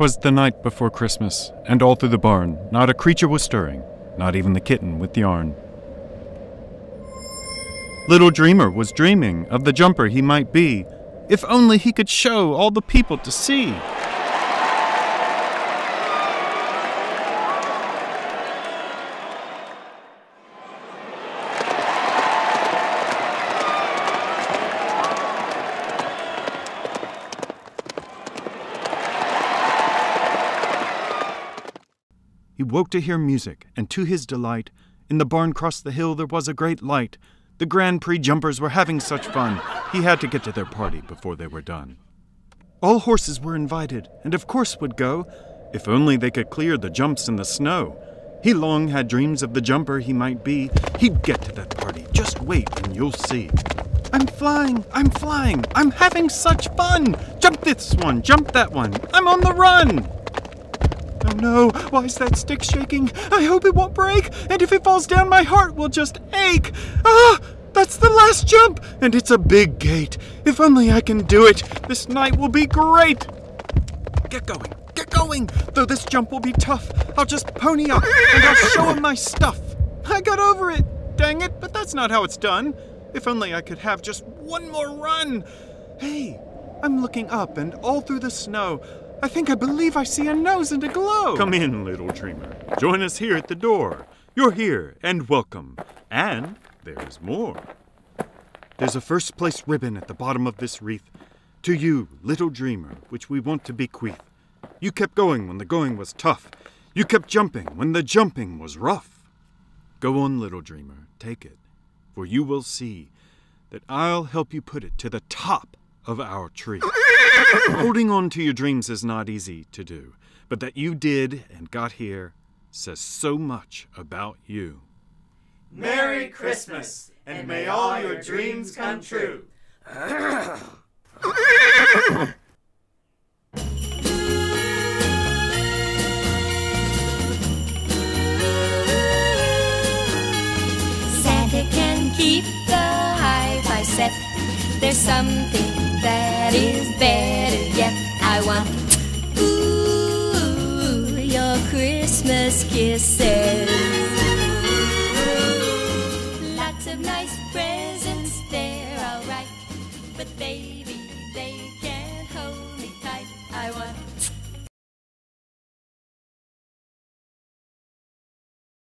'Twas the night before Christmas, and all through the barn not a creature was stirring, not even the kitten with the yarn. Little Dreamer was dreaming of the jumper he might be, if only he could show all the people to see. He woke to hear music, and to his delight, in the barn across the hill there was a great light. The Grand Prix jumpers were having such fun, he had to get to their party before they were done. All horses were invited, and of course would go, if only they could clear the jumps in the snow. He long had dreams of the jumper he might be. He'd get to that party. Just wait and you'll see. I'm flying! I'm flying! I'm having such fun! Jump this one! Jump that one! I'm on the run! Oh no, why is that stick shaking? I hope it won't break, and if it falls down, my heart will just ache. Ah, that's the last jump, and it's a big gate. If only I can do it, this night will be great. Get going, get going. Though this jump will be tough, I'll just pony up and I'll show him my stuff. I got over it. Dang it, but that's not how it's done. If only I could have just one more run. Hey, I'm looking up, and all through the snow, I think I believe I see a nose and a glow. Come in, little dreamer. Join us here at the door. You're here and welcome. And there's more. There's a first place ribbon at the bottom of this wreath. To you, little dreamer, which we want to bequeath. You kept going when the going was tough. You kept jumping when the jumping was rough. Go on, little dreamer, take it, for you will see that I'll help you put it to the top of our tree. Holding on to your dreams is not easy to do, but that you did and got here says so much about you. Merry Christmas, and may all your dreams come true. There's something that is better yet. I want ooh your Christmas kisses.